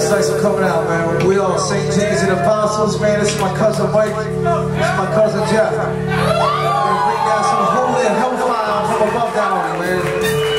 guys. Thanks for coming out, man. We are St. James and the Apostles, man. This is my cousin Mike. This is my cousin Jeff. We're gonna bring down some holy hellfire from above down, man.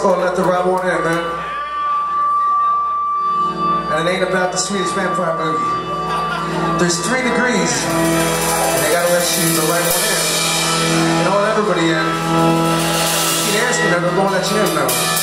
Called Let the Right One In, man. And it ain't about the Swedish vampire movie. There's three degrees, and they gotta let you the right one in. You don't let everybody in. You can ask me, they're gonna let you in though.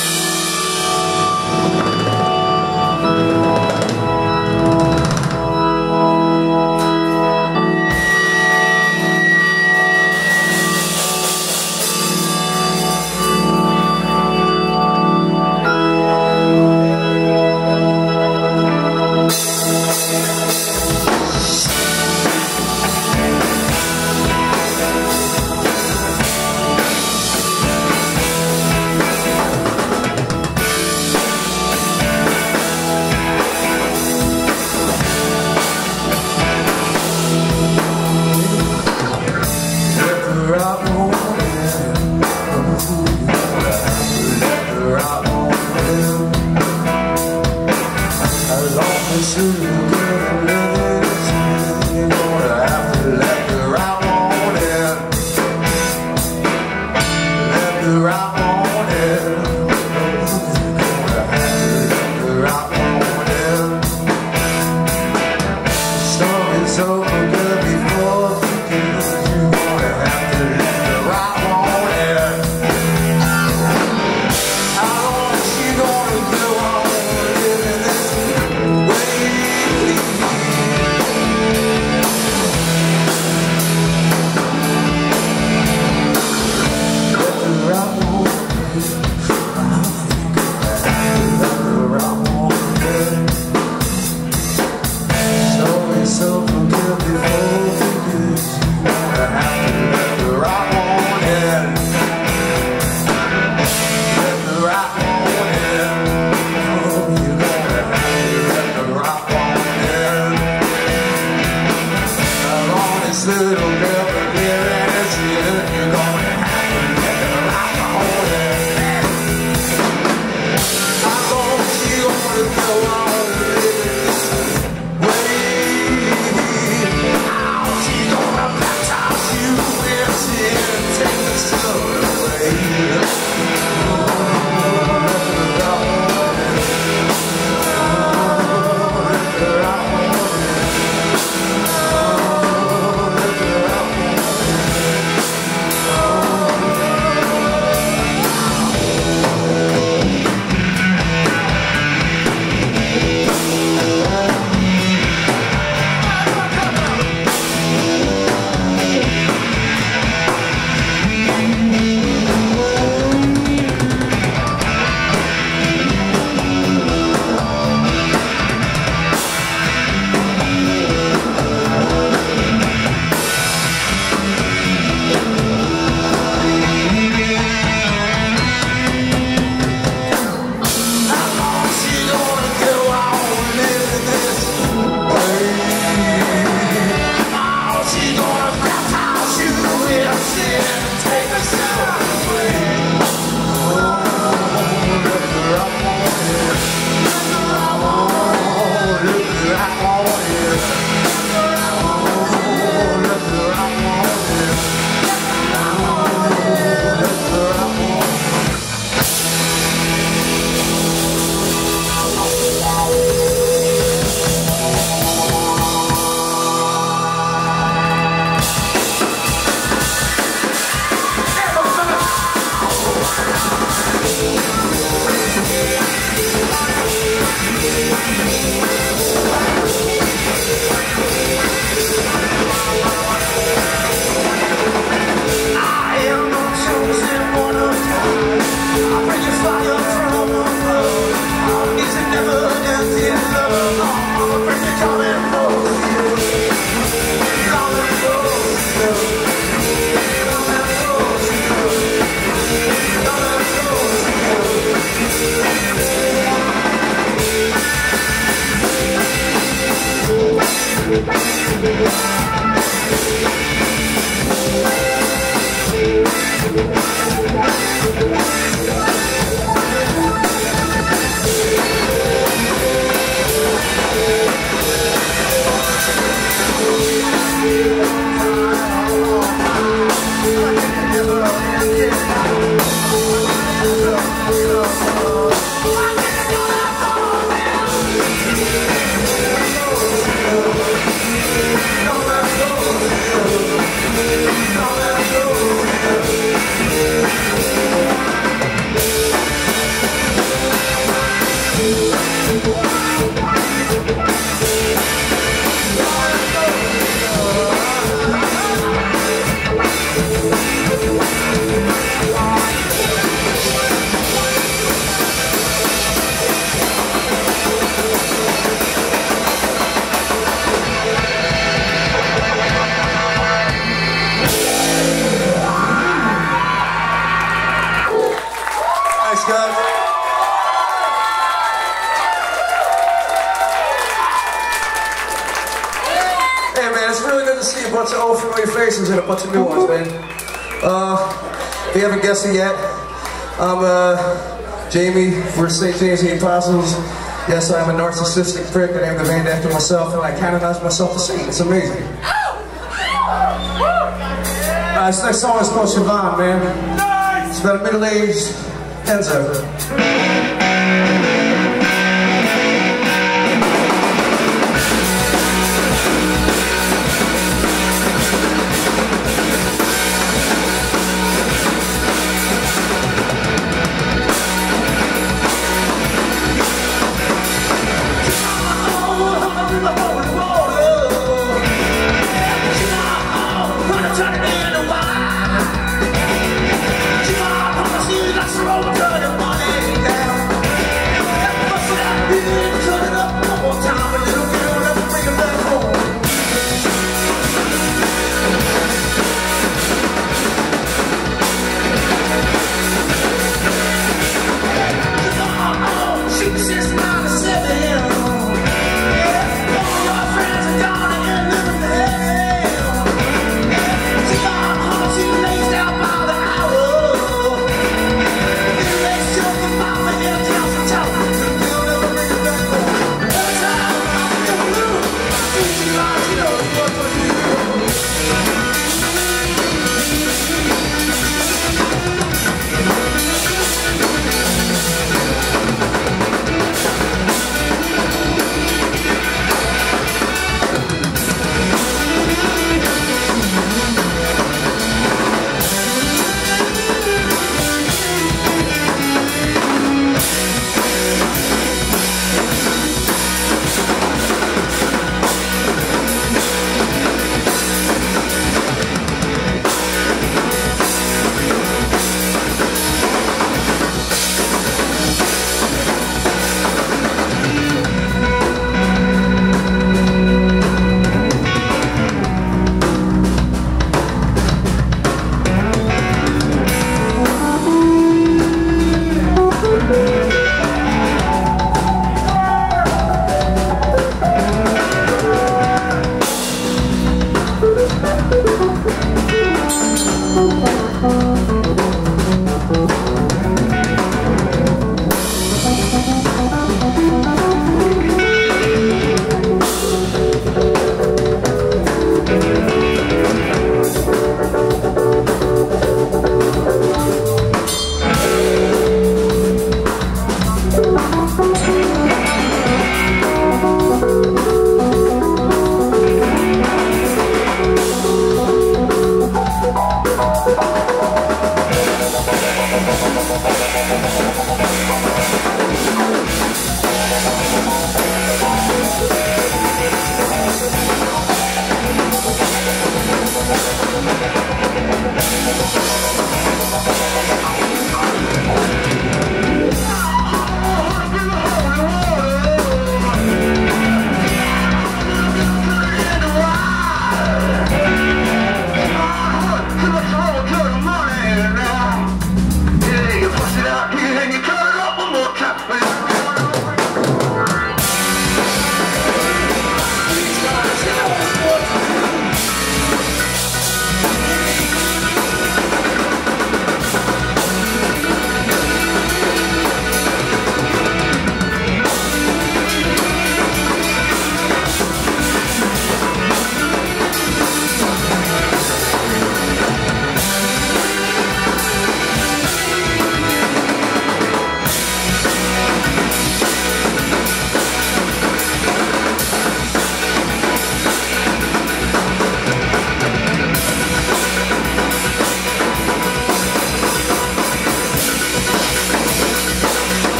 James the Apostles. Yes, I'm a narcissistic prick. I named the band after myself, and I canonized myself to sing. It's amazing. Uh, this next song is called Siobhan, man. It's about a middle-aged Enzo.